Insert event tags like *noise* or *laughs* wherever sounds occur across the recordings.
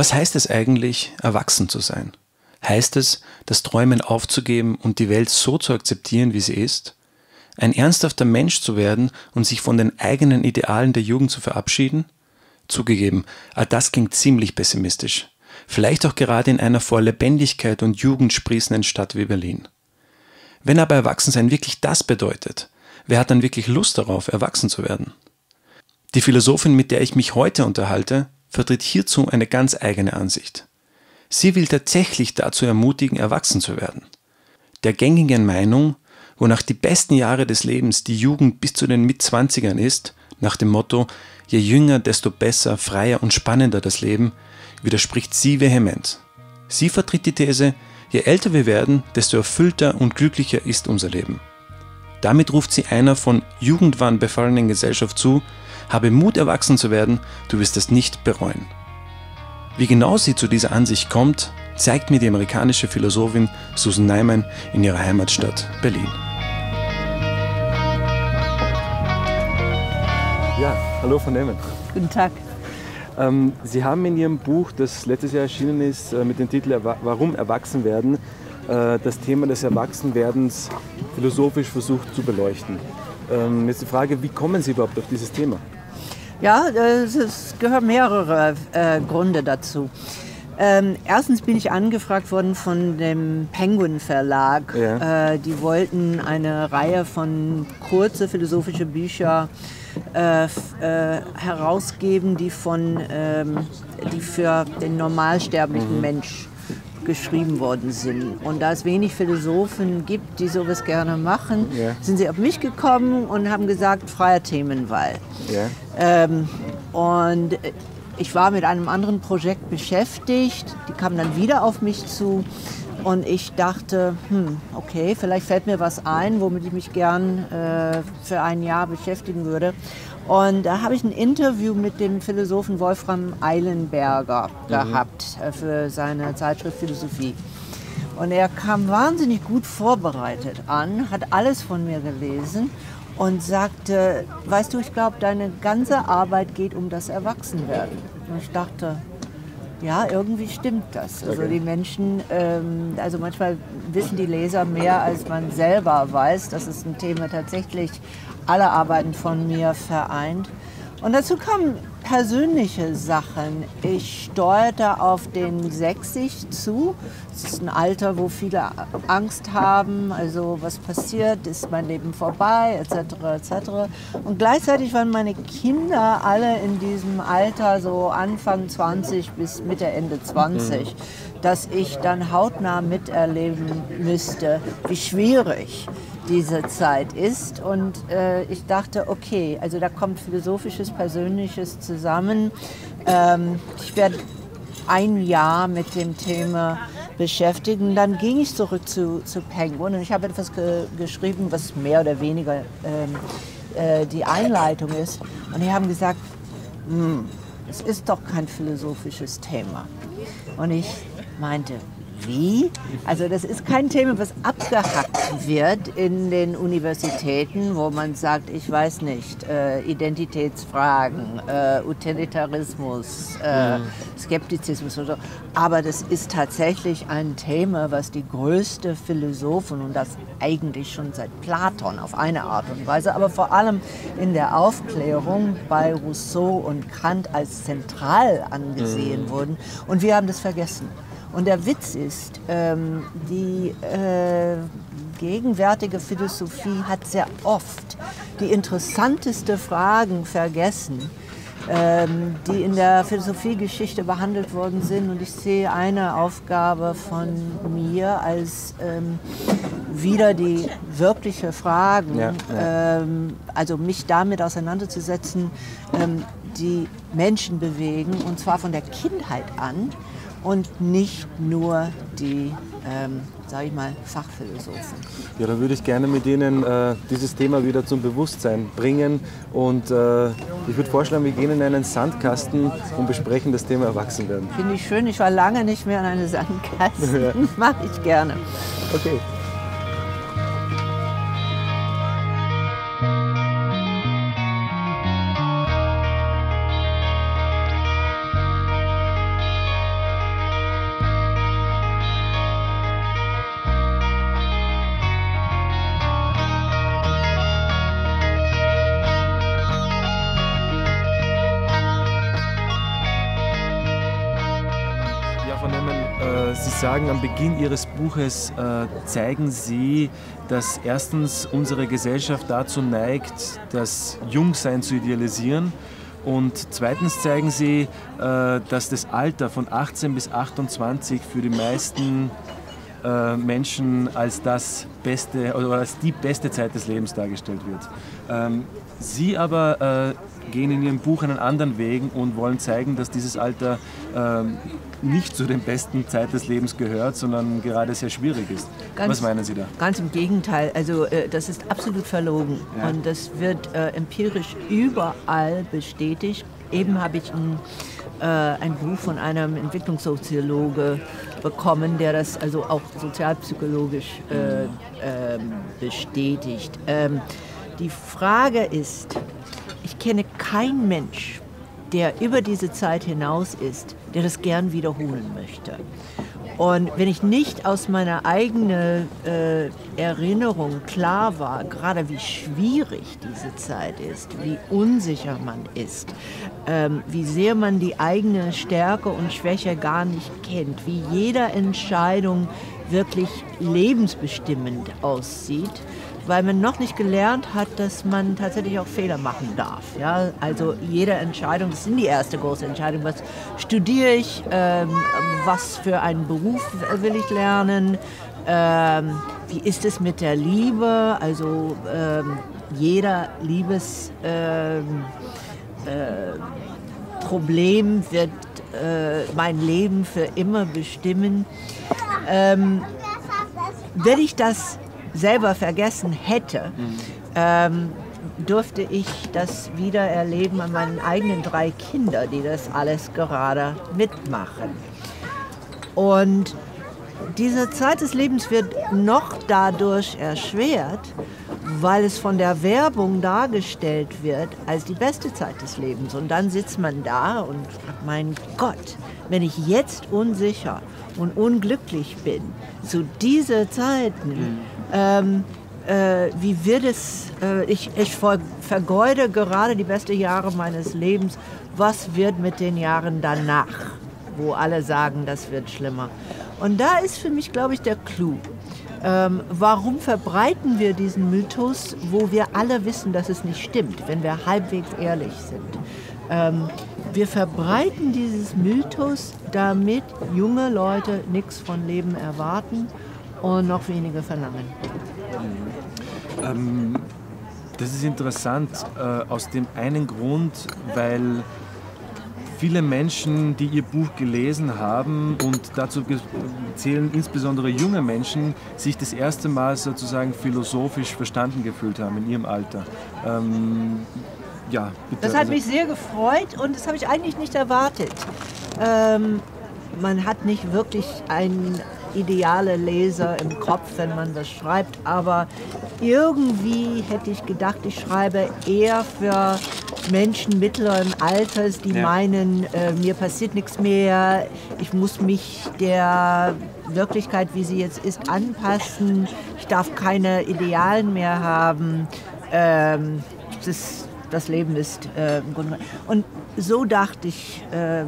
Was heißt es eigentlich, erwachsen zu sein? Heißt es, das Träumen aufzugeben und die Welt so zu akzeptieren, wie sie ist? Ein ernsthafter Mensch zu werden und sich von den eigenen Idealen der Jugend zu verabschieden? Zugegeben, all das klingt ziemlich pessimistisch. Vielleicht auch gerade in einer vor Lebendigkeit und Jugend sprießenden Stadt wie Berlin. Wenn aber Erwachsensein wirklich das bedeutet, wer hat dann wirklich Lust darauf, erwachsen zu werden? Die Philosophin, mit der ich mich heute unterhalte, vertritt hierzu eine ganz eigene Ansicht. Sie will tatsächlich dazu ermutigen, erwachsen zu werden. Der gängigen Meinung, wonach die besten Jahre des Lebens die Jugend bis zu den Mitzwanzigern ist, nach dem Motto, je jünger, desto besser, freier und spannender das Leben, widerspricht sie vehement. Sie vertritt die These, je älter wir werden, desto erfüllter und glücklicher ist unser Leben. Damit ruft sie einer von Jugendwahn befallenen Gesellschaft zu, habe Mut, erwachsen zu werden, du wirst es nicht bereuen. Wie genau sie zu dieser Ansicht kommt, zeigt mir die amerikanische Philosophin Susan Neiman in ihrer Heimatstadt Berlin. Ja, hallo von Neiman. Guten Tag. Ähm, sie haben in Ihrem Buch, das letztes Jahr erschienen ist, äh, mit dem Titel Warum Erwachsen werden, äh, das Thema des Erwachsenwerdens philosophisch versucht zu beleuchten. Ähm, jetzt die Frage, wie kommen Sie überhaupt auf dieses Thema? Ja, es gehören mehrere äh, Gründe dazu. Ähm, erstens bin ich angefragt worden von dem Penguin Verlag. Ja. Äh, die wollten eine Reihe von kurze philosophische Bücher äh, äh, herausgeben, die, von, ähm, die für den normalsterblichen mhm. Mensch geschrieben worden sind. Und da es wenig Philosophen gibt, die sowas gerne machen, ja. sind sie auf mich gekommen und haben gesagt, freier Themenwahl. Ja. Ähm, und ich war mit einem anderen Projekt beschäftigt, die kamen dann wieder auf mich zu und ich dachte, hm, okay, vielleicht fällt mir was ein, womit ich mich gern äh, für ein Jahr beschäftigen würde. Und da habe ich ein Interview mit dem Philosophen Wolfram Eilenberger mhm. gehabt äh, für seine Zeitschrift Philosophie. Und er kam wahnsinnig gut vorbereitet an, hat alles von mir gelesen und sagte, weißt du, ich glaube, deine ganze Arbeit geht um das Erwachsenwerden. Und ich dachte, ja, irgendwie stimmt das. Also die Menschen, ähm, also manchmal wissen die Leser mehr, als man selber weiß. Das ist ein Thema tatsächlich alle Arbeiten von mir vereint. Und dazu kamen persönliche Sachen. Ich steuerte auf den 60 zu. Das ist ein Alter, wo viele Angst haben. Also was passiert, ist mein Leben vorbei, etc. etc. Und gleichzeitig waren meine Kinder alle in diesem Alter, so Anfang 20 bis Mitte, Ende 20, mhm. dass ich dann hautnah miterleben müsste, wie schwierig diese Zeit ist. Und äh, ich dachte, okay, also da kommt philosophisches, persönliches zusammen. Ähm, ich werde ein Jahr mit dem Thema beschäftigen. Dann ging ich zurück zu, zu Penguin und ich habe etwas ge geschrieben, was mehr oder weniger ähm, äh, die Einleitung ist. Und die haben gesagt, hm, es ist doch kein philosophisches Thema. Und ich meinte, wie. Also das ist kein Thema, was abgehackt wird in den Universitäten, wo man sagt, ich weiß nicht, äh, Identitätsfragen, äh, Utilitarismus, äh, mhm. Skeptizismus oder so. Aber das ist tatsächlich ein Thema, was die größte Philosophen und das eigentlich schon seit Platon auf eine Art und Weise, aber vor allem in der Aufklärung bei Rousseau und Kant als zentral angesehen mhm. wurden. Und wir haben das vergessen. Und der Witz ist, ähm, die äh, gegenwärtige Philosophie hat sehr oft die interessanteste Fragen vergessen, ähm, die in der Philosophiegeschichte behandelt worden sind. Und ich sehe eine Aufgabe von mir als ähm, wieder die wirkliche Fragen, ja, ja. Ähm, also mich damit auseinanderzusetzen, ähm, die Menschen bewegen, und zwar von der Kindheit an und nicht nur die, ähm, sage ich mal, Fachphilosophen. Ja, dann würde ich gerne mit Ihnen äh, dieses Thema wieder zum Bewusstsein bringen und äh, ich würde vorschlagen, wir gehen in einen Sandkasten und besprechen das Thema Erwachsenwerden. Finde ich schön, ich war lange nicht mehr in einem Sandkasten, *laughs* ja. mache ich gerne. Okay. Sagen, am Beginn Ihres Buches äh, zeigen Sie, dass erstens unsere Gesellschaft dazu neigt, das Jungsein zu idealisieren. Und zweitens zeigen Sie, äh, dass das Alter von 18 bis 28 für die meisten äh, Menschen als das beste oder als die beste Zeit des Lebens dargestellt wird. Ähm, Sie aber äh, gehen in Ihrem Buch einen anderen Weg und wollen zeigen, dass dieses Alter ähm, nicht zu den besten Zeit des Lebens gehört, sondern gerade sehr schwierig ist. Ganz, Was meinen Sie da? Ganz im Gegenteil. Also äh, das ist absolut verlogen ja. und das wird äh, empirisch überall bestätigt. Eben habe ich ein, äh, ein Buch von einem Entwicklungssoziologe bekommen, der das also auch sozialpsychologisch äh, ähm, bestätigt. Ähm, die Frage ist, ich kenne keinen Mensch, der über diese Zeit hinaus ist, der das gern wiederholen möchte. Und wenn ich nicht aus meiner eigenen äh, Erinnerung klar war, gerade wie schwierig diese Zeit ist, wie unsicher man ist, ähm, wie sehr man die eigene Stärke und Schwäche gar nicht kennt, wie jede Entscheidung wirklich lebensbestimmend aussieht, weil man noch nicht gelernt hat, dass man tatsächlich auch Fehler machen darf. Ja? Also jede Entscheidung, das ist die erste große Entscheidung, was studiere ich, ähm, was für einen Beruf will ich lernen, ähm, wie ist es mit der Liebe, also ähm, jeder Liebesproblem ähm, äh, wird äh, mein Leben für immer bestimmen. Ähm, wenn ich das selber vergessen hätte, mhm. ähm, durfte ich das wieder erleben an meinen eigenen drei Kindern, die das alles gerade mitmachen. Und diese Zeit des Lebens wird noch dadurch erschwert, weil es von der Werbung dargestellt wird als die beste Zeit des Lebens. Und dann sitzt man da und fragt, mein Gott, wenn ich jetzt unsicher und unglücklich bin, zu diesen Zeiten, mhm. Ähm, äh, wie wird es, äh, ich, ich vergeude gerade die besten Jahre meines Lebens, was wird mit den Jahren danach, wo alle sagen, das wird schlimmer. Und da ist für mich, glaube ich, der Clou. Ähm, warum verbreiten wir diesen Mythos, wo wir alle wissen, dass es nicht stimmt, wenn wir halbwegs ehrlich sind? Ähm, wir verbreiten dieses Mythos, damit junge Leute nichts von Leben erwarten und noch weniger verlangen. Ähm, das ist interessant äh, aus dem einen Grund, weil viele Menschen, die ihr Buch gelesen haben und dazu zählen insbesondere junge Menschen, sich das erste Mal sozusagen philosophisch verstanden gefühlt haben in ihrem Alter. Ähm, ja, bitte. Das hat also mich sehr gefreut und das habe ich eigentlich nicht erwartet. Ähm, man hat nicht wirklich einen ideale Leser im Kopf, wenn man das schreibt, aber irgendwie hätte ich gedacht, ich schreibe eher für Menschen mittleren Alters, die ja. meinen, äh, mir passiert nichts mehr, ich muss mich der Wirklichkeit, wie sie jetzt ist, anpassen, ich darf keine Idealen mehr haben. Ähm, das, das Leben ist äh, im Grunde. Und so dachte ich, äh,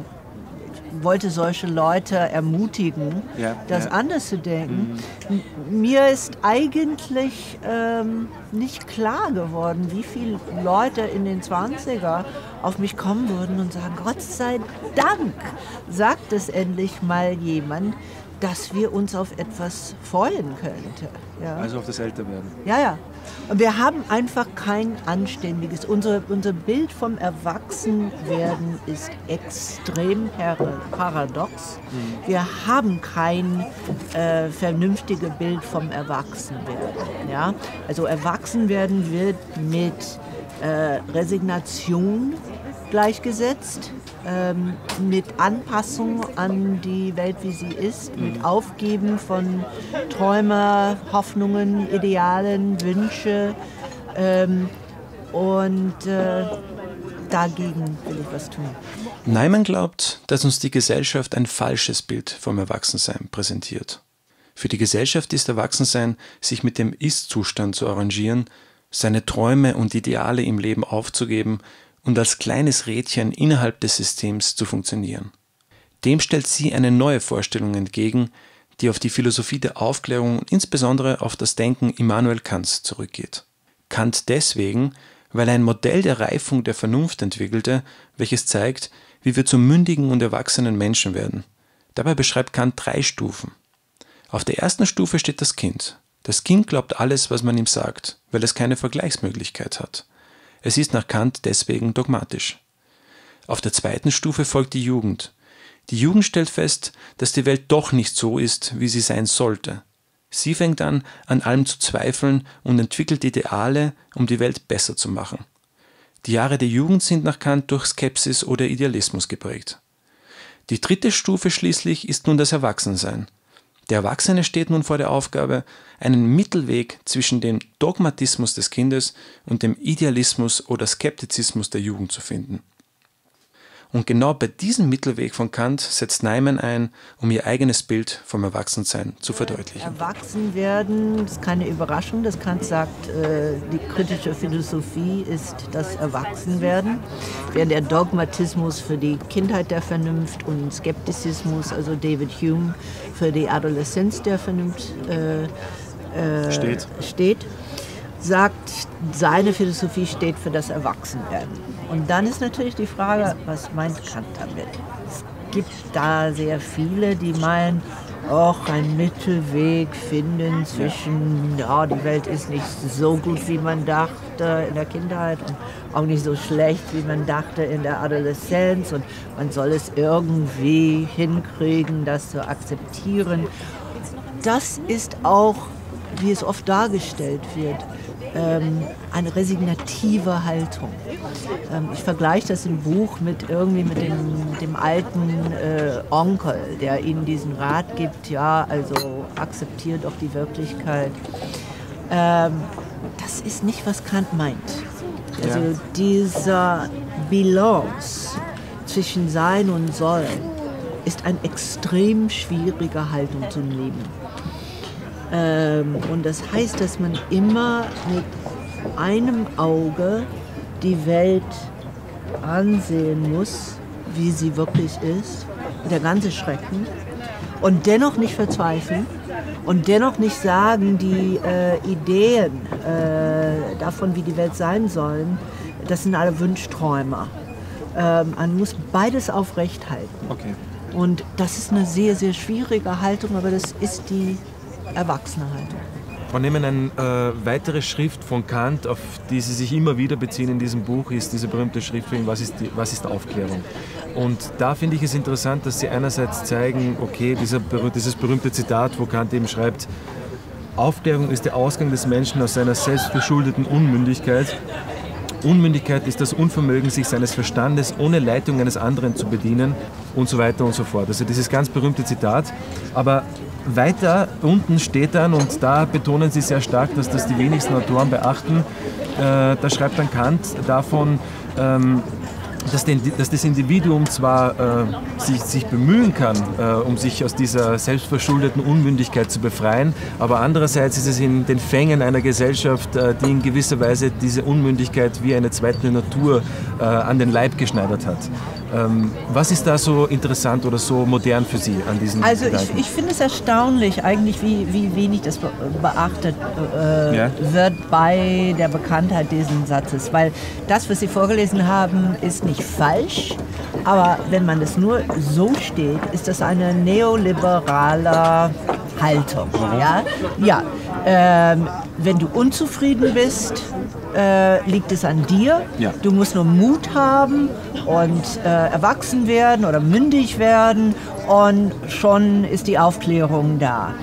wollte solche Leute ermutigen, ja, das ja. anders zu denken. Mhm. Mir ist eigentlich ähm, nicht klar geworden, wie viele Leute in den 20er auf mich kommen würden und sagen, Gott sei Dank sagt es endlich mal jemand, dass wir uns auf etwas freuen könnten. Ja. Also auf das Älterwerden. Ja, ja. Und wir haben einfach kein anständiges. Unser, unser Bild vom Erwachsenwerden ist extrem paradox. Mhm. Wir haben kein äh, vernünftiges Bild vom Erwachsenwerden. Ja? Also Erwachsenwerden wird mit äh, Resignation gleichgesetzt ähm, mit Anpassung an die Welt, wie sie ist, mhm. mit Aufgeben von Träumen, Hoffnungen, Idealen, Wünsche ähm, und äh, dagegen will ich was tun. Neiman glaubt, dass uns die Gesellschaft ein falsches Bild vom Erwachsensein präsentiert. Für die Gesellschaft ist Erwachsensein, sich mit dem Ist-Zustand zu arrangieren, seine Träume und Ideale im Leben aufzugeben und als kleines Rädchen innerhalb des Systems zu funktionieren. Dem stellt sie eine neue Vorstellung entgegen, die auf die Philosophie der Aufklärung und insbesondere auf das Denken Immanuel Kants zurückgeht. Kant deswegen, weil er ein Modell der Reifung der Vernunft entwickelte, welches zeigt, wie wir zu mündigen und erwachsenen Menschen werden. Dabei beschreibt Kant drei Stufen. Auf der ersten Stufe steht das Kind. Das Kind glaubt alles, was man ihm sagt, weil es keine Vergleichsmöglichkeit hat. Es ist nach Kant deswegen dogmatisch. Auf der zweiten Stufe folgt die Jugend. Die Jugend stellt fest, dass die Welt doch nicht so ist, wie sie sein sollte. Sie fängt an, an allem zu zweifeln und entwickelt Ideale, um die Welt besser zu machen. Die Jahre der Jugend sind nach Kant durch Skepsis oder Idealismus geprägt. Die dritte Stufe schließlich ist nun das Erwachsensein. Der Erwachsene steht nun vor der Aufgabe, einen Mittelweg zwischen dem Dogmatismus des Kindes und dem Idealismus oder Skeptizismus der Jugend zu finden. Und genau bei diesem Mittelweg von Kant setzt Neumann ein, um ihr eigenes Bild vom Erwachsensein zu verdeutlichen. Erwachsen werden ist keine Überraschung, dass Kant sagt, äh, die kritische Philosophie ist das Erwachsenwerden, während der Dogmatismus für die Kindheit der Vernunft und Skeptizismus, also David Hume, für die Adoleszenz der Vernunft äh, äh, steht. steht sagt, seine Philosophie steht für das Erwachsenwerden. Und dann ist natürlich die Frage, was meint Kant damit? Es gibt da sehr viele, die meinen, auch einen Mittelweg finden zwischen, ja, die Welt ist nicht so gut, wie man dachte in der Kindheit und auch nicht so schlecht, wie man dachte in der Adoleszenz und man soll es irgendwie hinkriegen, das zu akzeptieren. Das ist auch, wie es oft dargestellt wird, ähm, eine resignative Haltung. Ähm, ich vergleiche das im Buch mit irgendwie mit dem, dem alten äh, Onkel, der ihnen diesen Rat gibt, ja, also akzeptiert doch die Wirklichkeit. Ähm, das ist nicht, was Kant meint. Also ja. dieser Balance zwischen Sein und Soll ist eine extrem schwierige Haltung zu nehmen. Ähm, und das heißt, dass man immer mit einem Auge die Welt ansehen muss, wie sie wirklich ist, der ganze Schrecken, und dennoch nicht verzweifeln und dennoch nicht sagen, die äh, Ideen äh, davon, wie die Welt sein sollen, das sind alle Wunschträumer. Ähm, man muss beides aufrecht halten. Okay. Und das ist eine sehr, sehr schwierige Haltung, aber das ist die erwachsene Haltung. Wir nehmen eine äh, weitere Schrift von Kant, auf die Sie sich immer wieder beziehen in diesem Buch, ist diese berühmte Schrift von ihm, was ist, die, was ist Aufklärung? Und da finde ich es interessant, dass Sie einerseits zeigen, okay, dieser, dieses berühmte Zitat, wo Kant eben schreibt, Aufklärung ist der Ausgang des Menschen aus seiner selbstverschuldeten Unmündigkeit. Unmündigkeit ist das Unvermögen, sich seines Verstandes ohne Leitung eines anderen zu bedienen und so weiter und so fort. Also dieses ganz berühmte Zitat. Aber weiter unten steht dann, und da betonen sie sehr stark, dass das die wenigsten Autoren beachten, äh, da schreibt dann Kant davon, ähm, dass, den, dass, das Individuum zwar äh, sich, sich, bemühen kann, äh, um sich aus dieser selbstverschuldeten Unmündigkeit zu befreien, aber andererseits ist es in den Fängen einer Gesellschaft, äh, die in gewisser Weise diese Unmündigkeit wie eine zweite Natur äh, an den Leib geschneidert hat. Ähm, was ist da so interessant oder so modern für Sie an diesen Also ich, ich finde es erstaunlich eigentlich, wie, wie wenig das beachtet äh, ja. wird bei der Bekanntheit dieses Satzes. Weil das, was Sie vorgelesen haben, ist nicht falsch, aber wenn man es nur so steht, ist das eine neoliberale Haltung. Ja, ja. Ähm, wenn du unzufrieden bist, äh, liegt es an dir. Ja. Du musst nur Mut haben und äh, erwachsen werden oder mündig werden und schon ist die Aufklärung da.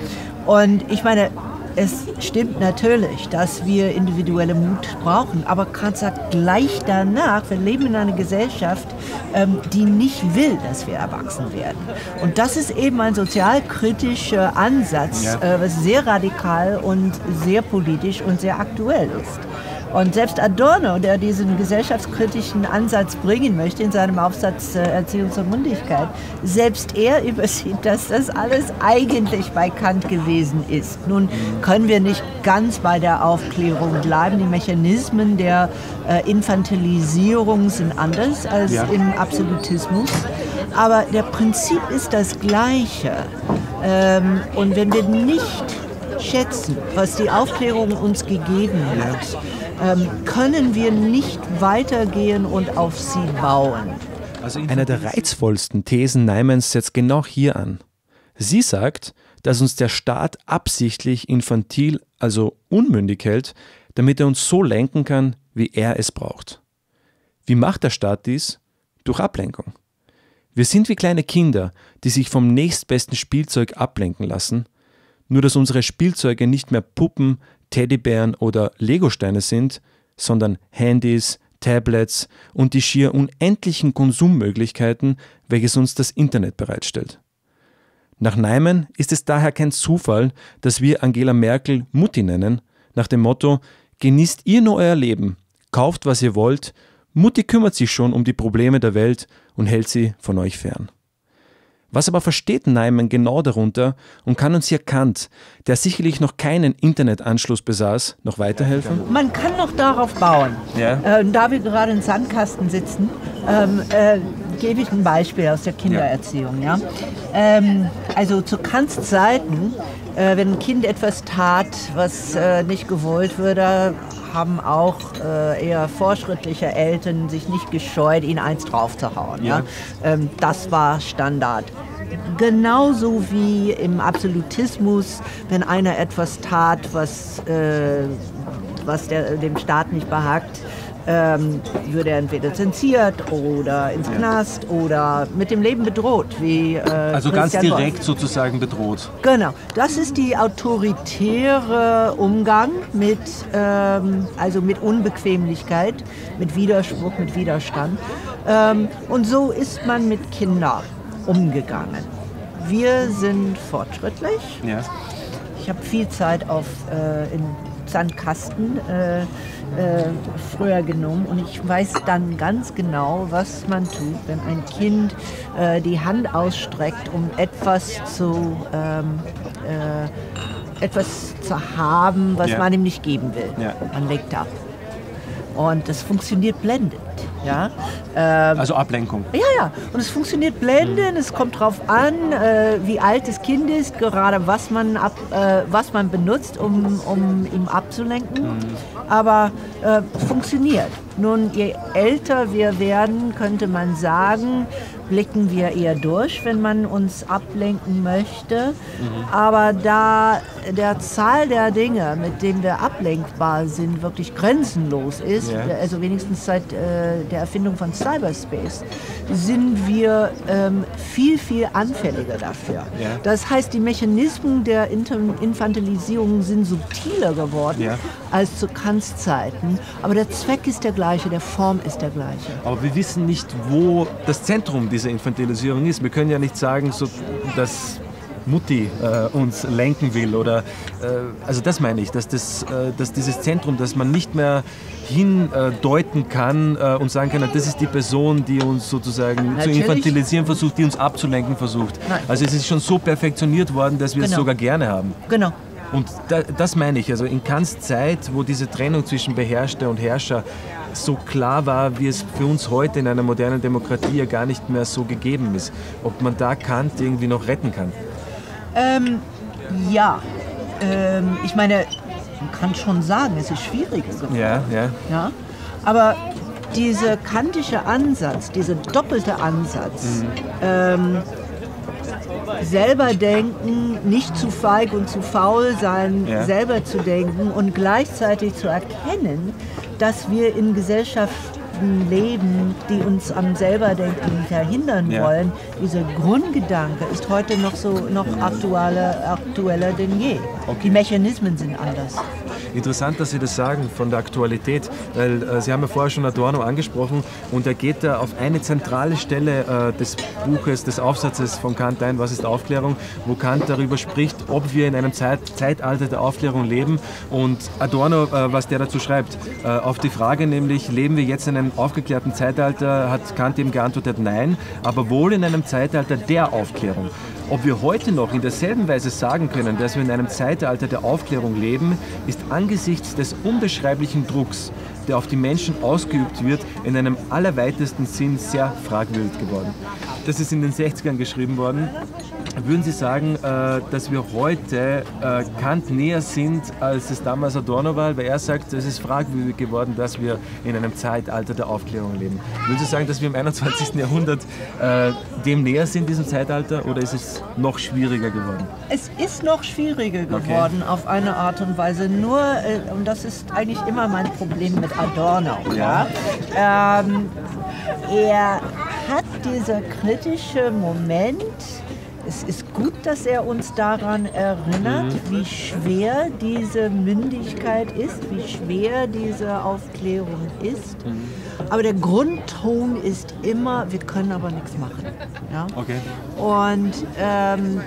Und ich meine, es stimmt natürlich, dass wir individuelle Mut brauchen, aber Kant sagt gleich danach, wir leben in einer Gesellschaft, ähm, die nicht will, dass wir erwachsen werden. Und das ist eben ein sozialkritischer Ansatz, ja. äh, was sehr radikal und sehr politisch und sehr aktuell ist. Und selbst Adorno, der diesen gesellschaftskritischen Ansatz bringen möchte in seinem Aufsatz äh, Erziehung zur Mündigkeit, selbst er *laughs* übersieht, dass das alles eigentlich bei Kant gewesen ist. Nun können wir nicht ganz bei der Aufklärung bleiben. Die Mechanismen der äh, Infantilisierung sind anders als ja. im Absolutismus. Aber der Prinzip ist das gleiche. Ähm, und wenn wir nicht schätzen, was die Aufklärung uns gegeben hat, ähm, können wir nicht weitergehen und auf sie bauen. Also Einer der reizvollsten Thesen Neimans setzt genau hier an. Sie sagt, dass uns der Staat absichtlich infantil, also unmündig hält, damit er uns so lenken kann, wie er es braucht. Wie macht der Staat dies? Durch Ablenkung. Wir sind wie kleine Kinder, die sich vom nächstbesten Spielzeug ablenken lassen, nur dass unsere Spielzeuge nicht mehr Puppen, Teddybären oder Legosteine sind, sondern Handys, Tablets und die schier unendlichen Konsummöglichkeiten, welches uns das Internet bereitstellt. Nach Neiman ist es daher kein Zufall, dass wir Angela Merkel Mutti nennen, nach dem Motto, genießt ihr nur euer Leben, kauft was ihr wollt, Mutti kümmert sich schon um die Probleme der Welt und hält sie von euch fern. Was aber versteht Neiman genau darunter und kann uns hier Kant, der sicherlich noch keinen Internetanschluss besaß, noch weiterhelfen? Man kann noch darauf bauen. Ja. Äh, da wir gerade im Sandkasten sitzen, ähm, äh, gebe ich ein Beispiel aus der Kindererziehung. Ja. Ähm, also zu Kants Zeiten, äh, wenn ein Kind etwas tat, was äh, nicht gewollt würde, haben auch äh, eher fortschrittliche Eltern sich nicht gescheut, ihn eins draufzuhauen. Ja. ja? Ähm, das war Standard. Genauso wie im Absolutismus, wenn einer etwas tat, was, äh, was der, dem Staat nicht behagt, ähm, würde er entweder zensiert oder ins Knast oder mit dem Leben bedroht. Wie, äh, also ganz direkt Wolf. sozusagen bedroht. Genau, das ist die autoritäre Umgang mit, ähm, also mit Unbequemlichkeit, mit Widerspruch, mit Widerstand. Ähm, und so ist man mit Kindern umgegangen. Wir sind fortschrittlich. Ja. Ich habe viel Zeit auf, äh, in Sandkasten äh, äh, früher genommen und ich weiß dann ganz genau, was man tut, wenn ein Kind äh, die Hand ausstreckt, um etwas zu ähm, äh, etwas zu haben, was ja. man ihm nicht geben will. Ja. Man legt ab. Und das funktioniert blendend. Ja? Ähm, also Ablenkung. Ja, ja. Und es funktioniert blendend. Mhm. Es kommt darauf an, äh, wie alt das Kind ist, gerade was man, ab, äh, was man benutzt, um, um ihm abzulenken. Mhm. Aber äh, funktioniert. Nun, je älter wir werden, könnte man sagen, blicken wir eher durch, wenn man uns ablenken möchte. Mhm. Aber da der Zahl der Dinge, mit denen wir ablenkbar sind, wirklich grenzenlos ist, yeah. also wenigstens seit äh, der Erfindung von Cyberspace, sind wir ähm, viel, viel anfälliger dafür. Yeah. Das heißt, die Mechanismen der Infantilisierung sind subtiler geworden yeah. als zu Kants Zeiten. Aber der Zweck ist der gleiche, der Form ist der gleiche. Aber wir wissen nicht, wo das Zentrum dieser Infantilisierung ist. Wir können ja nicht sagen, so, dass Mutti äh, uns lenken will oder äh, also das meine ich, dass, das, äh, dass dieses Zentrum, dass man nicht mehr hindeuten kann äh, und sagen kann, das ist die Person, die uns sozusagen Natürlich. zu infantilisieren versucht, die uns abzulenken versucht. Nein. Also es ist schon so perfektioniert worden, dass wir genau. es sogar gerne haben. Genau. Und da, das meine ich, also in Kants Zeit, wo diese Trennung zwischen Beherrschter und Herrscher so klar war, wie es für uns heute in einer modernen Demokratie ja gar nicht mehr so gegeben ist. Ob man da Kant irgendwie noch retten kann? Ähm, ja. Ähm, ich meine, man kann schon sagen, es ist schwieriger geworden. Ja, ja. ja? Aber dieser kantische Ansatz, dieser doppelte Ansatz, mhm. ähm, selber denken, nicht zu feig und zu faul sein, ja. selber zu denken und gleichzeitig zu erkennen, dass wir in Gesellschaften leben, die uns am selberdenken verhindern ja. wollen. Dieser Grundgedanke ist heute noch so noch aktueller, aktueller denn je. Okay. Die Mechanismen sind anders. Interessant, dass Sie das sagen von der Aktualität, weil äh, Sie haben ja vorher schon Adorno angesprochen und er geht da auf eine zentrale Stelle äh, des Buches, des Aufsatzes von Kant ein, was ist Aufklärung, wo Kant darüber spricht, ob wir in einem Zeit, Zeitalter der Aufklärung leben und Adorno, äh, was der dazu schreibt, äh, auf die Frage nämlich, leben wir jetzt in einem aufgeklärten Zeitalter, hat Kant eben geantwortet, nein, aber wohl in einem Zeitalter der Aufklärung. Ob wir heute noch in derselben Weise sagen können, dass wir in einem Zeitalter der Aufklärung leben, ist angesichts des unbeschreiblichen Drucks, der auf die Menschen ausgeübt wird, in einem allerweitesten Sinn sehr fragwürdig geworden. das ist in den 60ern geschrieben worden. Würden Sie sagen, äh, dass wir heute äh, Kant näher sind, als es damals Adorno war? Weil er sagt, es ist fragwürdig geworden, dass wir in einem Zeitalter der Aufklärung leben. Würden Sie sagen, dass wir im 21. Jahrhundert äh, dem näher sind, diesem Zeitalter, oder ist es noch schwieriger geworden? Es ist noch schwieriger geworden okay. auf eine Art und Weise. Nur, und das ist eigentlich immer mein Problem mit Adorno. Ja. Ähm, er hat dieser kritische Moment, es ist gut, dass er uns daran erinnert, mhm. wie schwer diese Mündigkeit ist, wie schwer diese Aufklärung ist. Mhm. Aber der Grundton ist immer, wir können aber nichts machen. Ja? Okay. Und ähm,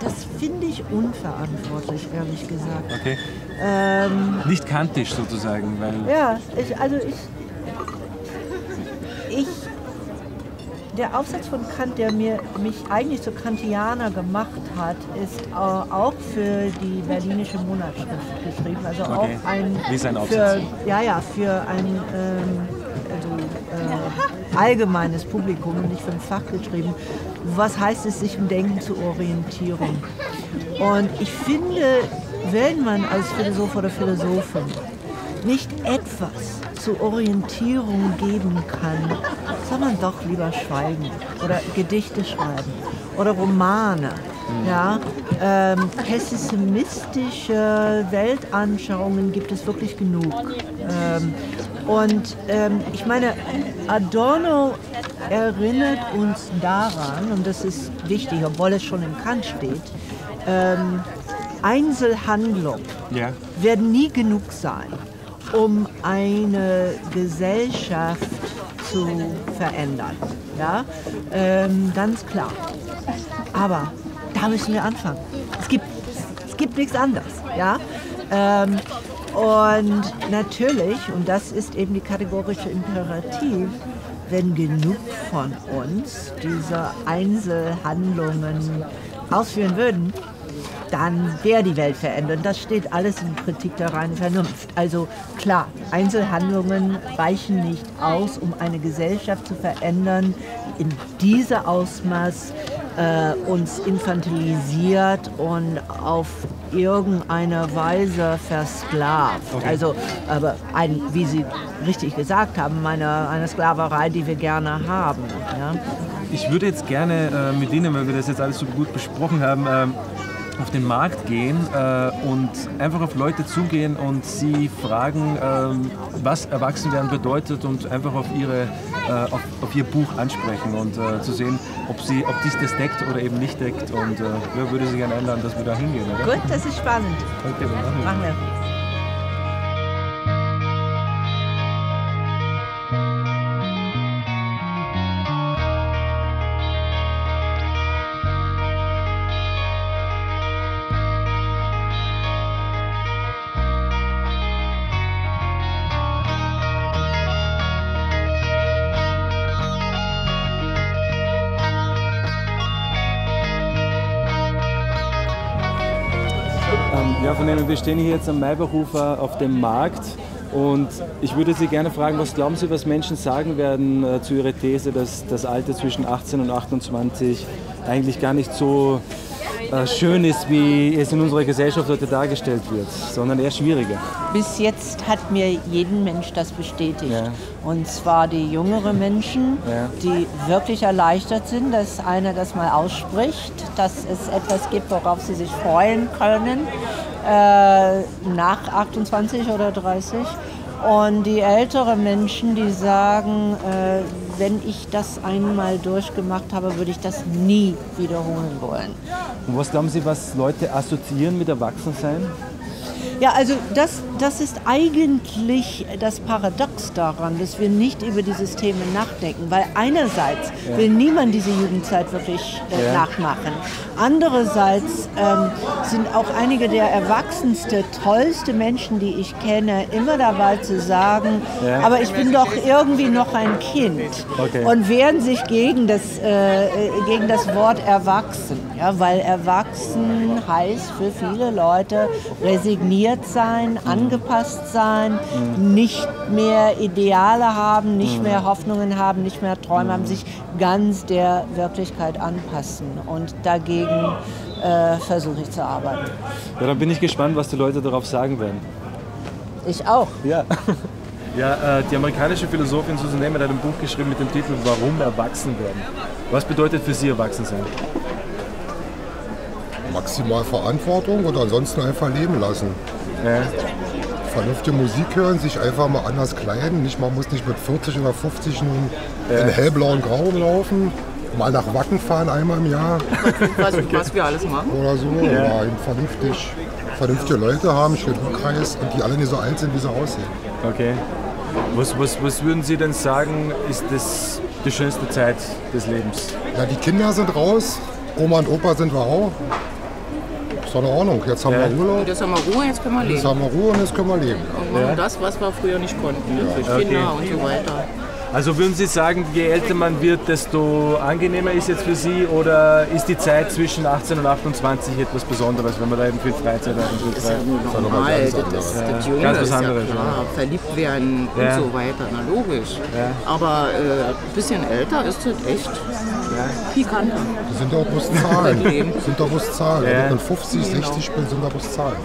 das finde ich unverantwortlich, ehrlich gesagt. Okay. Ähm, Nicht kantisch sozusagen, weil. Ja, ich, also ich, ich der Aufsatz von Kant, der mir, mich eigentlich zu Kantianer gemacht hat, ist äh, auch für die Berlinische Monatschrift geschrieben. Also okay. auch ein, Wie ist ein Aufsatz? Für, ja, ja, für ein ähm, also, äh, allgemeines Publikum und nicht für ein Fach geschrieben. Was heißt es, sich im Denken zu orientieren? Und ich finde, wenn man als Philosoph oder Philosophin nicht etwas zur Orientierung geben kann, soll man doch lieber schweigen oder Gedichte schreiben oder Romane. Ja, ähm, pessimistische Weltanschauungen gibt es wirklich genug. Ähm, und ähm, ich meine, Adorno erinnert uns daran, und das ist wichtig, obwohl es schon im Kant steht, ähm, Einzelhandlungen yeah. werden nie genug sein um eine Gesellschaft zu verändern. Ja? Ähm, ganz klar. Aber da müssen wir anfangen. Es gibt, es gibt nichts anderes. Ja? Ähm, und natürlich, und das ist eben die kategorische Imperativ, wenn genug von uns diese Einzelhandlungen ausführen würden, dann wäre die Welt verändert. Das steht alles in Kritik der reinen Vernunft. Also klar, Einzelhandlungen reichen nicht aus, um eine Gesellschaft zu verändern, die in diesem Ausmaß äh, uns infantilisiert und auf irgendeine Weise versklavt. Okay. Also, aber ein, wie Sie richtig gesagt haben, eine, eine Sklaverei, die wir gerne haben. Ja? Ich würde jetzt gerne äh, mit Ihnen, weil wir das jetzt alles so gut besprochen haben, äh, auf den Markt gehen äh, und einfach auf Leute zugehen und sie fragen, ähm, was Erwachsenwerden bedeutet und einfach auf, ihre, äh, auf, auf, ihr Buch ansprechen und äh, zu sehen, ob, sie, ob dies das deckt oder eben nicht deckt. Und äh, ja, würde Sie gerne einladen, dass wir da hingehen. Oder? Gut, das ist spannend. Okay, machen wir. Wir. stehen hier jetzt am Maybachhofer auf dem Markt und ich würde Sie gerne fragen, was glauben Sie, was Menschen sagen werden äh, zu Ihrer These, dass das Alter zwischen 18 und 28 eigentlich gar nicht so äh, schön ist, wie es in unserer Gesellschaft heute dargestellt wird, sondern eher schwieriger. Bis jetzt hat mir jeden Mensch das bestätigt. Ja. Und zwar die jüngeren Menschen, ja. die wirklich erleichtert sind, dass einer das mal ausspricht, dass es etwas gibt, worauf sie sich freuen können äh, nach 28 oder 30. Und die älteren Menschen, die sagen, äh, wenn ich das einmal durchgemacht habe, würde ich das nie wiederholen wollen. Und was glauben Sie, was Leute assoziieren mit Erwachsensein? Ja, also das, das ist eigentlich das Paradox daran, dass wir nicht über dieses Thema nachdenken, weil einerseits ja. will niemand diese Jugendzeit wirklich äh, ja. nachmachen. Andererseits ähm, sind auch einige der erwachsenste, tollste Menschen, die ich kenne, immer dabei zu sagen, ja. aber ich bin doch irgendwie noch ein Kind okay. und wehren sich gegen das, äh, äh, gegen das Wort erwachsen, ja, weil erwachsen heißt für viele Leute resignieren adaptiert sein, angepasst sein, nicht mehr Ideale haben, nicht mehr Hoffnungen haben, nicht mehr Träume haben, sich ganz der Wirklichkeit anpassen. Und dagegen äh, versuche ich zu arbeiten. Ja, dann bin ich gespannt, was die Leute darauf sagen werden. Ich auch. Ja. Ja, äh, die amerikanische Philosophin Susan Neyman hat ein Buch geschrieben mit dem Titel Warum erwachsen werden. Was bedeutet für Sie erwachsen sein? Maximal Verantwortung und ansonsten einfach leben lassen. Ja. Vernünftige Musik hören, sich einfach mal anders kleiden. Nicht, man muss nicht mit 40 oder 50 in, in hellblauen Grau laufen. Mal nach Wacken fahren einmal im Jahr was, was wir alles machen. oder so. Ja. eben vernünftig, vernünftige Leute haben, schön Umkreis und die alle nicht so alt sind, wie sie aussehen. Okay. Was, was, was würden Sie denn sagen, ist das die schönste Zeit des Lebens? Ja, die Kinder sind raus, Oma und Opa sind wir auch. Ist doch in Ordnung. Jetzt haben Ja. wir Urlaub, Jetzt haben wir Ruhe, jetzt können wir jetzt leben. haben wir Ruhe und jetzt können wir leben. Und machen das, was wir früher nicht konnten. Ne? Okay. Kinder und so weiter. Also würden Sie sagen, je älter man wird, desto angenehmer ist jetzt für Sie oder ist die Zeit zwischen 18 und 28 etwas Besonderes, wenn man da eben viel Freizeit hat und Das ist ja normal. ganz Das, anderes. das, das Junge Ganz was ist ja anderes, klar. Verliebt werden Ja. und so weiter. Na logisch. Aber äh, ein bisschen älter ist das echt pikanter. Das sind doch bloß Zahlen. Das sind doch bloß Zahlen. Ja. Wenn dann 50, 60 bin, sind doch bloß Zahlen.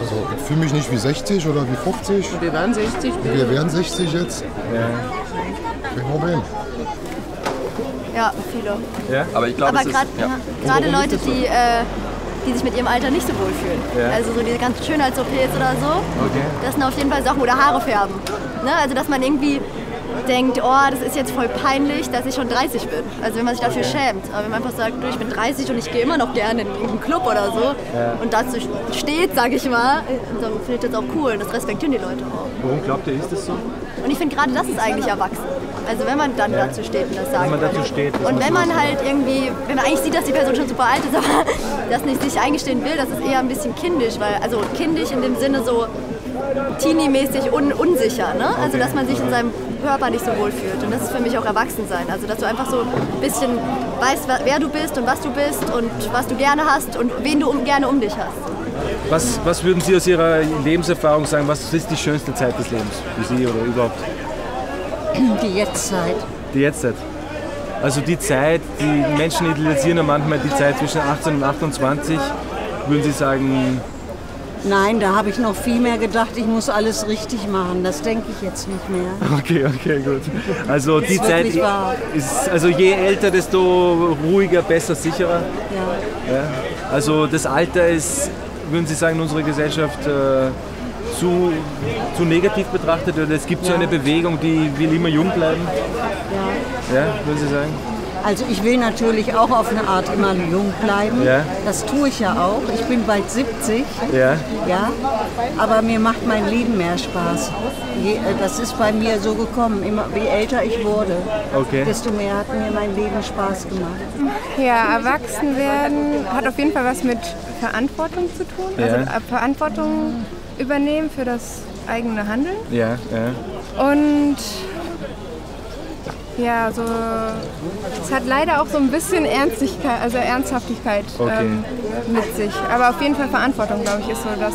Also ich fühle mich nicht wie 60 oder wie 50. Wir werden 60. Wir wären 60 jetzt. Kein Problem. Ja, viele. Aber ich glaube, Aber gerade ja. gerade Leute, die, äh, die sich mit ihrem Alter nicht so wohl fühlen. Ja. Also so diese ganzen Schönheits-OPs oder so. Okay. Das sind auf jeden Fall Sachen, oder Haare färben. Ne? Also dass man irgendwie denkt, oh, das ist jetzt voll peinlich, dass ich schon 30 bin. Also wenn man sich dafür schämt. Aber wenn man einfach sagt, du, ich bin 30 und ich gehe immer noch gerne in irgendeinen Club oder so und dazu steht, sage ich mal, dann finde ich das auch cool und das respektieren die Leute auch. Warum glaubt ihr, ist das so? Und ich finde gerade das ist eigentlich erwachsen. Also wenn man dann dazu steht und das sagt. man dazu steht, Und wenn man halt irgendwie, wenn man eigentlich sieht, dass die Person schon super alt ist, *laughs* aber das nicht sich eingestehen will, das ist eher ein bisschen kindisch, weil, also kindisch in dem Sinne so teenie-mäßig un unsicher, ne? Also dass man sich in seinem Körper nicht so wohl fühlt. Und das ist für mich auch Erwachsensein. Also dass du einfach so ein bisschen weißt, wer du bist und was du bist und was du gerne hast und wen du um, gerne um dich hast. Was, was würden Sie aus Ihrer Lebenserfahrung sagen, was ist die schönste Zeit des Lebens für Sie oder überhaupt? Die Jetztzeit. Die Jetztzeit. Also die Zeit, die Menschen idealisieren ja manchmal die Zeit zwischen 18 und 28. Würden Sie sagen, Nein, da habe ich noch viel mehr gedacht, ich muss alles richtig machen. Das denke ich jetzt nicht mehr. okay, okay, gut. Also die Zeit ist, also je älter, desto ruhiger, besser, sicherer. Ja. Ja. Also das Alter ist, würden Sie sagen, in unserer Gesellschaft äh, zu, zu negativ betrachtet oder es gibt so eine Bewegung, die will immer jung bleiben? Ja. Ja, würden Sie sagen? Also ich will natürlich auch auf eine Art immer jung bleiben. Ja. Das tue ich ja auch. Ich bin bald 70, Ja. ja. Aber mir macht mein Leben mehr Spaß. Äh, das ist bei mir so gekommen. Immer, je älter ich wurde, Okay. desto mehr hat mir mein Leben Spaß gemacht. Ja, erwachsen werden hat auf jeden Fall was mit Verantwortung zu tun. Also Ja. äh, Verantwortung übernehmen für das eigene Handeln. Ja, ja. Und ja, so es hat leider auch so ein bisschen Ernstigkeit, also Ernsthaftigkeit Okay. ähm, mit sich. Aber auf jeden Fall Verantwortung, glaube ich, ist so das,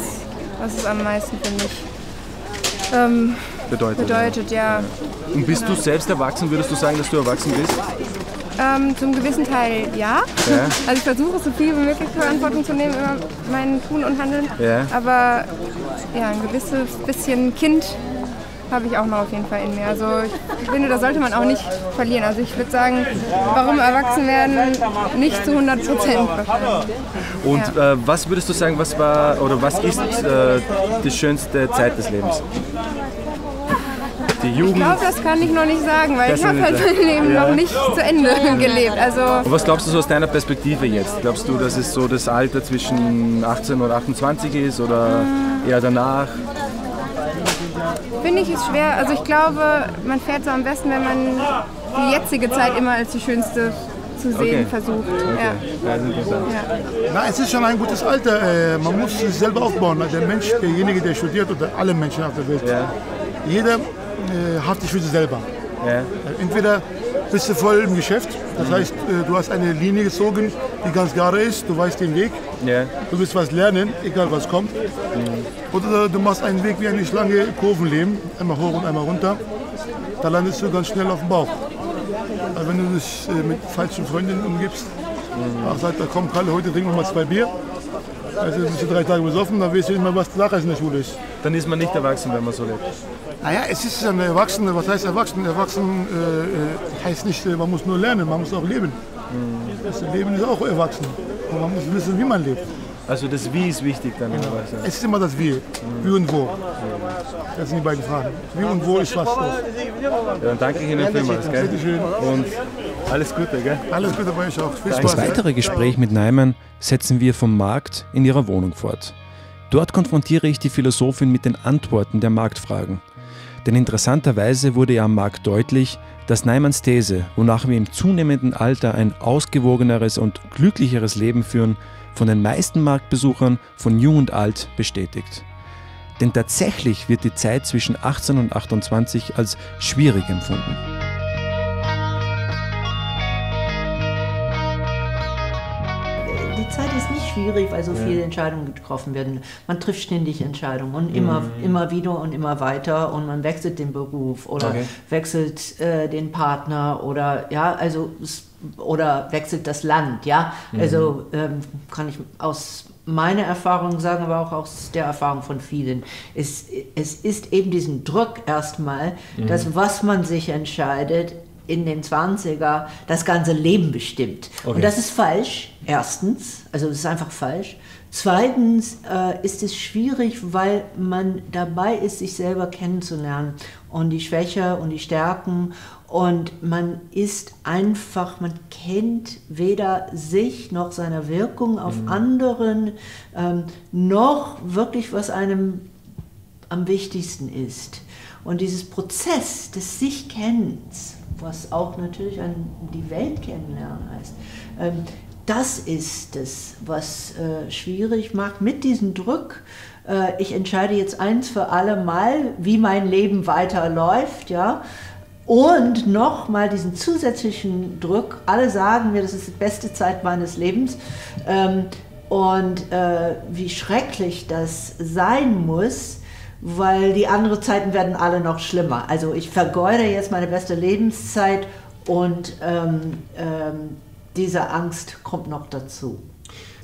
was es am meisten für mich ähm, Bedeutet. bedeutet, ja. Und bist du selbst erwachsen? Würdest du sagen, dass du erwachsen bist? Ähm, zum gewissen Teil ja. Ja. Also ich versuche so viel wie möglich Verantwortung zu nehmen über mein Tun und Handeln. Ja. Aber ja, ein gewisses bisschen Kind habe ich auch noch auf jeden Fall in mir. Also ich finde, das sollte man auch nicht verlieren. Also ich würde sagen, warum erwachsen werden, nicht zu 100 Prozent. Und äh, was würdest du sagen, was war oder was ist äh, die schönste Zeit des Lebens? Die Ich Jugend. glaube, das kann ich noch nicht sagen, weil Das ich habe halt mein Leben Ja. noch nicht zu Ende gelebt. Also Und was glaubst du so aus deiner Perspektive jetzt? Glaubst du, dass es so das Alter zwischen 18 und 28 ist oder eher danach? Finde ich es schwer. Also ich glaube, man fährt so am besten, wenn man die jetzige Zeit immer als die schönste zu sehen Okay. versucht. Ja. Ja, ist interessant. Na, es ist schon ein gutes Alter. Äh, Man muss sich selber aufbauen. Der Mensch, derjenige, der studiert, oder alle Menschen auf der Welt, Ja. jeder äh, haftet für sich selber. Ja. Äh, Entweder bist du voll im Geschäft, das heißt, äh, du hast eine Linie gezogen, die ganz gerade ist, du weißt den Weg, Yeah. Du willst was lernen, egal was kommt. Mhm. Oder du machst einen Weg wie eine Schlange Kurvenleben, einmal hoch und einmal runter. Da landest du ganz schnell auf dem Bauch. Aber wenn du dich äh, mit falschen Freundinnen umgibst, mhm. sagst, da komm Kalle, heute trinken wir mal zwei Bier. Also bist du drei Tage besoffen, dann weißt du nicht mehr, was Sache in der Schule ist. Dann ist man nicht erwachsen, wenn man so lebt. Naja, es ist ein Erwachsener. Was heißt erwachsen? Erwachsen äh, äh heißt nicht, äh, man muss nur lernen, man muss auch leben. Mhm. Das Leben ist auch erwachsen. Und man muss wissen, wie man lebt. Also das Wie ist wichtig dann. Genau. Es ist immer das Wie. Mhm. Wie und wo. Das sind die beiden Fragen. Wie und wo ist was los. Ja, dann danke ich Ihnen vielmals. Gell? schön. Und alles Gute. Gell? Alles Gute bei euch auch. Viel Spaß, das weitere Gespräch mit Neumann setzen wir vom Markt in ihrer Wohnung fort. Dort konfrontiere ich die Philosophin mit den Antworten der Marktfragen. Denn interessanterweise wurde ja am Markt deutlich, dass Neimanns These, wonach wir im zunehmenden Alter ein ausgewogeneres und glücklicheres Leben führen, von den meisten Marktbesuchern von jung und alt bestätigt. Denn tatsächlich wird die Zeit zwischen 18 und 28 als schwierig empfunden. Zeit ist nicht schwierig, weil so ja. viele Entscheidungen getroffen werden. Man trifft ständig Entscheidungen und immer, mhm. immer wieder und immer weiter und man wechselt den Beruf oder okay. wechselt äh, den Partner oder ja, also oder wechselt das Land, ja. Mhm. Also ähm, kann ich aus meiner Erfahrung sagen, aber auch aus der Erfahrung von vielen. Es, es ist eben diesen Druck erstmal, mhm. dass was man sich entscheidet, in den 20er das ganze Leben bestimmt. Okay. Und das ist falsch, erstens, also das ist einfach falsch. Zweitens äh, ist es schwierig, weil man dabei ist, sich selber kennenzulernen und die Schwäche und die Stärken und man ist einfach, man kennt weder sich noch seine Wirkung auf mhm. anderen, ähm, noch wirklich, was einem am wichtigsten ist. Und dieses Prozess des Sich-Kennens, was auch natürlich an die Welt kennenlernen heißt. Ähm, das ist es, was äh, schwierig macht mit diesem Druck. Äh, ich entscheide jetzt eins für alle Mal, wie mein Leben weiterläuft, ja. Und nochmal diesen zusätzlichen Druck. Alle sagen mir, das ist die beste Zeit meines Lebens. Ähm, und äh, wie schrecklich das sein muss, weil die anderen Zeiten werden alle noch schlimmer. Also ich vergeude jetzt meine beste Lebenszeit und ähm, ähm, diese Angst kommt noch dazu.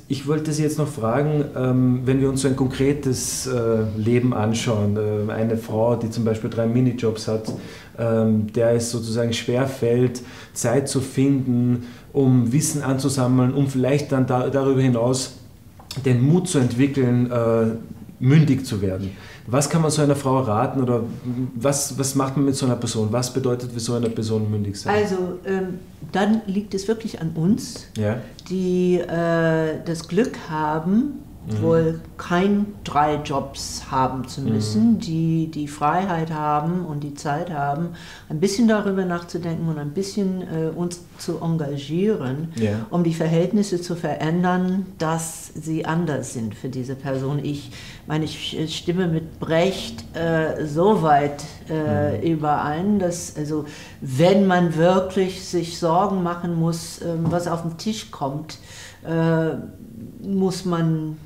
Ich wollte Sie jetzt noch fragen, ähm, wenn wir uns so ein konkretes äh, Leben anschauen, äh, eine Frau, die zum Beispiel drei Minijobs hat, ähm, der es sozusagen schwerfällt, Zeit zu finden, um Wissen anzusammeln, um vielleicht dann da, darüber hinaus den Mut zu entwickeln, äh, mündig zu werden. Was kann man so einer Frau raten oder was, was macht man mit so einer Person? Was bedeutet für so eine Person mündig sein? Also ähm, dann liegt es wirklich an uns, ja. die äh, das Glück haben, mhm. wohl kein drei Jobs haben zu müssen, mhm. die die Freiheit haben und die Zeit haben, ein bisschen darüber nachzudenken und ein bisschen äh, uns zu engagieren, ja. um die Verhältnisse zu verändern, dass sie anders sind für diese Person. Ich meine, ich stimme mit Brecht äh, so weit äh, mhm. überein, dass also wenn man wirklich sich Sorgen machen muss, ähm, was auf den Tisch kommt, äh, muss man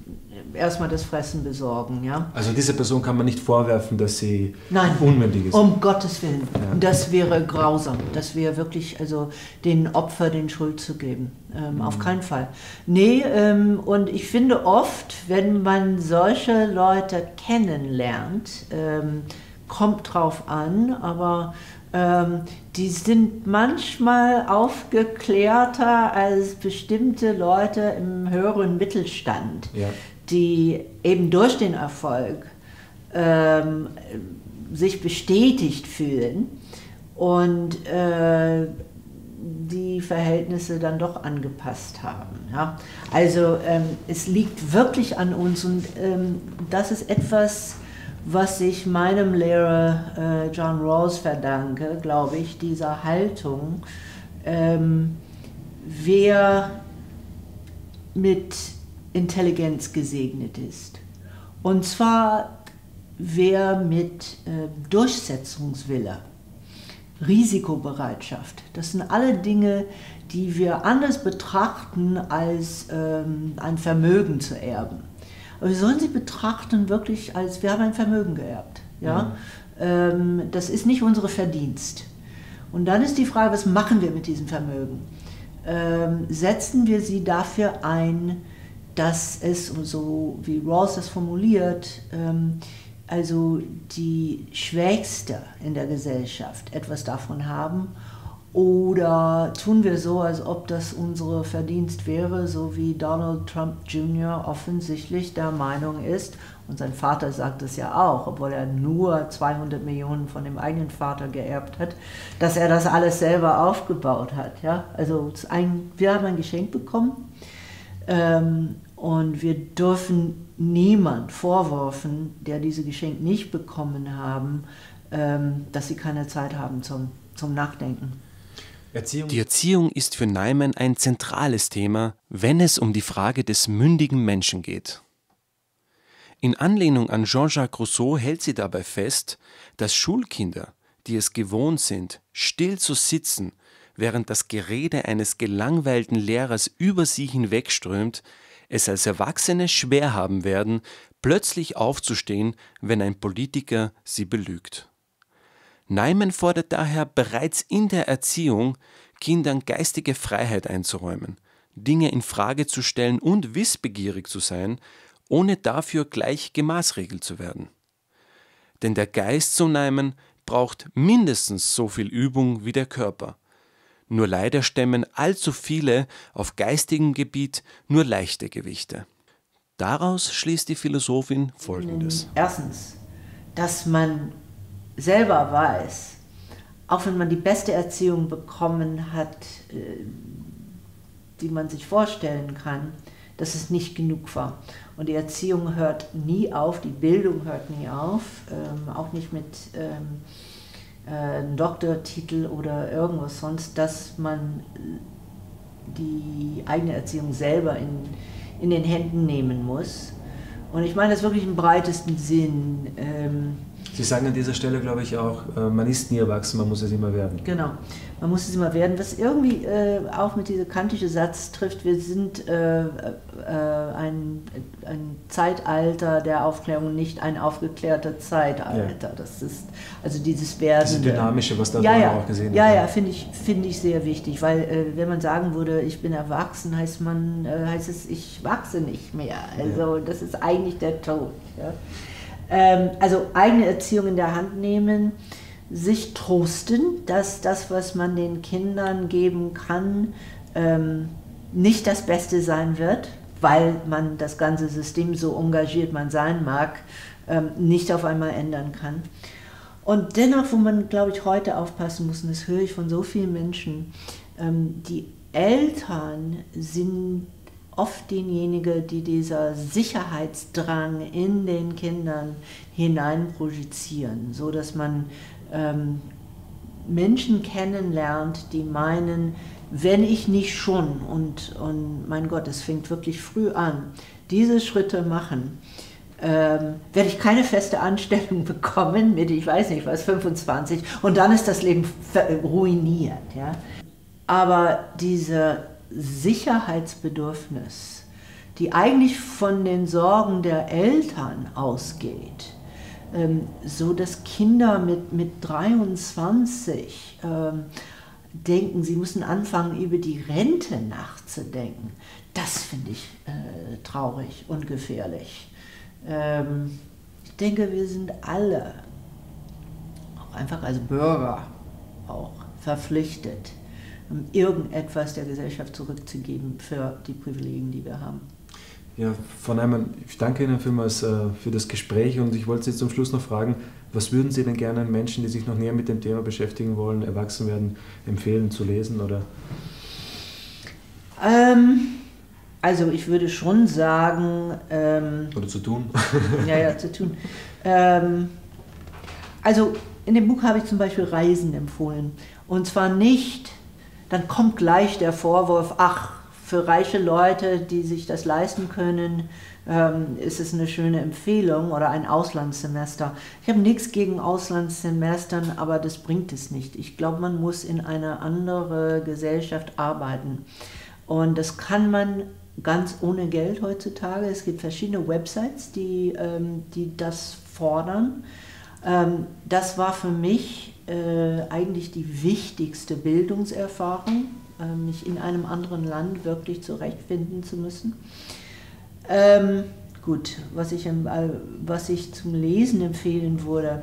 erstmal das Fressen besorgen. Ja? Also diese Person kann man nicht vorwerfen, dass sie Nein, unmündig ist. Um Gottes Willen. Ja. Das wäre grausam. Das wäre wirklich, also den Opfer den Schuld zu geben. Ähm, mhm. Auf keinen Fall. Nee, ähm, und ich finde oft, wenn man solche Leute kennenlernt, ähm, kommt drauf an, aber die sind manchmal aufgeklärter als bestimmte Leute im höheren Mittelstand. Ja die eben durch den Erfolg ähm, sich bestätigt fühlen und äh, die Verhältnisse dann doch angepasst haben. Ja? Also ähm, es liegt wirklich an uns und ähm, das ist etwas, was ich meinem Lehrer äh, John Rawls verdanke, glaube ich, dieser Haltung. Ähm, wer mit Intelligenz gesegnet ist. Und zwar wer mit äh, Durchsetzungswille, Risikobereitschaft. Das sind alle Dinge, die wir anders betrachten, als ähm, ein Vermögen zu erben. Aber wir sollen sie betrachten wirklich als, wir haben ein Vermögen geerbt. Ja? Mhm. Ähm, das ist nicht unsere Verdienst. Und dann ist die Frage, was machen wir mit diesem Vermögen? Ähm, setzen wir sie dafür ein, dass es, so wie Rawls das formuliert, ähm, also die Schwächste in der Gesellschaft etwas davon haben? Oder tun wir so, als ob das unsere Verdienst wäre, so wie Donald Trump Jr. offensichtlich der Meinung ist, und sein Vater sagt es ja auch, obwohl er nur 200 Millionen von dem eigenen Vater geerbt hat, dass er das alles selber aufgebaut hat. Ja? Also ein, wir haben ein Geschenk bekommen ähm, und wir dürfen niemand vorwerfen, der dieses Geschenk nicht bekommen haben, ähm, dass sie keine Zeit haben zum, zum Nachdenken. Erziehung. Die Erziehung ist für Neiman ein zentrales Thema, wenn es um die Frage des mündigen Menschen geht. In Anlehnung an Jean-Jacques Rousseau hält sie dabei fest, dass Schulkinder, die es gewohnt sind, still zu sitzen, während das Gerede eines gelangweilten Lehrers über sie hinwegströmt, es als Erwachsene schwer haben werden, plötzlich aufzustehen, wenn ein Politiker sie belügt. Neiman fordert daher bereits in der Erziehung, Kindern geistige Freiheit einzuräumen, Dinge in Frage zu stellen und wissbegierig zu sein, ohne dafür gleich gemaßregelt zu werden. Denn der Geist, so Neiman, braucht mindestens so viel Übung wie der Körper. Nur leider stemmen allzu viele auf geistigem Gebiet nur leichte Gewichte. Daraus schließt die Philosophin Folgendes. Erstens, dass man selber weiß, auch wenn man die beste Erziehung bekommen hat, äh, die man sich vorstellen kann, dass es nicht genug war. Und die Erziehung hört nie auf, die Bildung hört nie auf, ähm, auch nicht mit ähm, äh, Doktortitel oder irgendwas sonst, dass man die eigene Erziehung selber in, in den Händen nehmen muss. Und ich meine das wirklich im breitesten Sinn. Ähm, Sie sagen an dieser Stelle, glaube ich, auch, äh, man ist nie erwachsen, man muss es immer werden. Genau, man muss es immer werden. Was irgendwie äh, auch mit diesem kantischen Satz trifft, wir sind äh, äh, ein, ein, Zeitalter der Aufklärung, nicht ein aufgeklärter Zeitalter. Ja. Das ist also dieses Werden. Diese Dynamische, was da ja, ja, auch gesehen Ja, ja, finde ich, find ich sehr wichtig, weil äh, wenn man sagen würde, ich bin erwachsen, heißt, man, äh, heißt es, ich wachse nicht mehr. Also das ist eigentlich der Tod. Ja? Ähm, also eigene Erziehung in der Hand nehmen, sich trosten, dass das, was man den Kindern geben kann, ähm, nicht das Beste sein wird, weil man das ganze System so engagiert man sein mag, ähm, nicht auf einmal ändern kann. Und dennoch, wo man, glaube ich, heute aufpassen muss, und das höre ich von so vielen Menschen, die Eltern sind oft diejenigen, die dieser Sicherheitsdrang in den Kindern hinein projizieren, so dass man ähm, Menschen kennenlernt, die meinen, wenn ich nicht schon, und, und mein Gott, es fängt wirklich früh an, diese Schritte machen, ähm, werde ich keine feste Anstellung *laughs* bekommen mit, ich weiß nicht was, 25, und dann ist das Leben ruiniert. Ja? Aber diese Sicherheitsbedürfnis, die eigentlich von den Sorgen der Eltern ausgeht, ähm, so dass Kinder mit, mit 23 ähm, denken, sie müssen anfangen, über die Rente nachzudenken. Das finde ich äh, traurig und gefährlich. Ähm, ich denke, wir sind alle, auch einfach als Bürger, auch verpflichtet, irgendetwas der Gesellschaft zurückzugeben für die Privilegien, die wir haben. Ja, von einmal, ich danke Ihnen vielmals äh, für das Gespräch und ich wollte Sie zum Schluss noch fragen, was würden Sie denn gerne Menschen, die sich noch näher mit dem Thema beschäftigen wollen, erwachsen werden, empfehlen zu lesen oder? Ähm, also ich würde schon sagen... Ähm, oder zu tun. *laughs* ja, ja, zu tun. Ähm, also in dem Buch habe ich zum Beispiel Reisen empfohlen. Und zwar nicht dann kommt gleich der Vorwurf, ach, für reiche Leute, die sich das leisten können, ähm, ist es eine schöne Empfehlung oder ein Auslandssemester. Ich habe nichts gegen Auslandssemestern, aber das bringt es nicht. Ich glaube, man muss in eine andere Gesellschaft arbeiten. Und das kann man ganz ohne Geld heutzutage. Es gibt verschiedene Websites, die, ähm, die das fordern. Ähm, das war für mich äh, eigentlich die wichtigste Bildungserfahrung, äh, mich in einem anderen Land wirklich zurechtfinden zu müssen. Ähm, gut, was ich, äh, was ich zum Lesen empfehlen würde,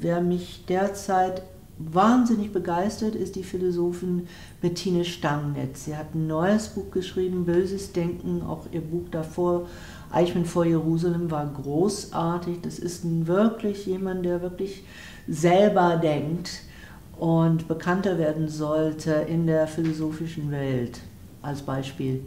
wer mich derzeit wahnsinnig begeistert, ist die Philosophin Bettine Stangnetz. Sie hat ein neues Buch geschrieben, Böses Denken, auch ihr Buch davor, Eichmann vor Jerusalem, war großartig. Das ist wirklich jemand, der wirklich selber denkt und bekannter werden sollte in der philosophischen Welt als Beispiel.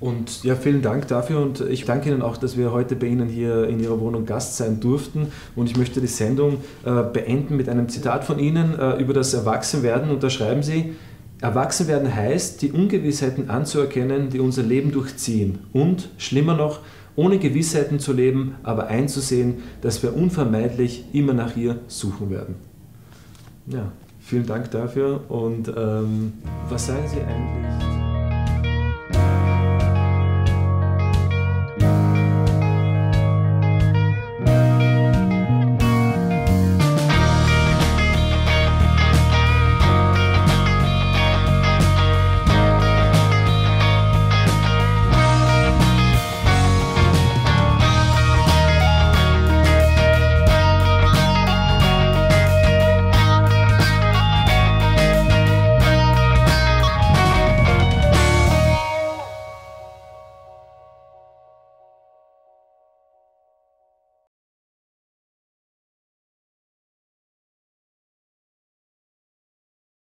Und ja, vielen Dank dafür und ich danke Ihnen auch, dass wir heute bei Ihnen hier in Ihrer Wohnung Gast sein durften. Und ich möchte die Sendung äh, beenden mit einem Zitat von Ihnen äh, über das Erwachsenwerden. Und da schreiben Sie, Erwachsenwerden heißt, die Ungewissheiten anzuerkennen, die unser Leben durchziehen. Und, schlimmer noch, ohne Gewissheiten zu leben, aber einzusehen, dass wir unvermeidlich immer nach ihr suchen werden. Ja, vielen Dank dafür. Und ähm, was sagen Sie eigentlich?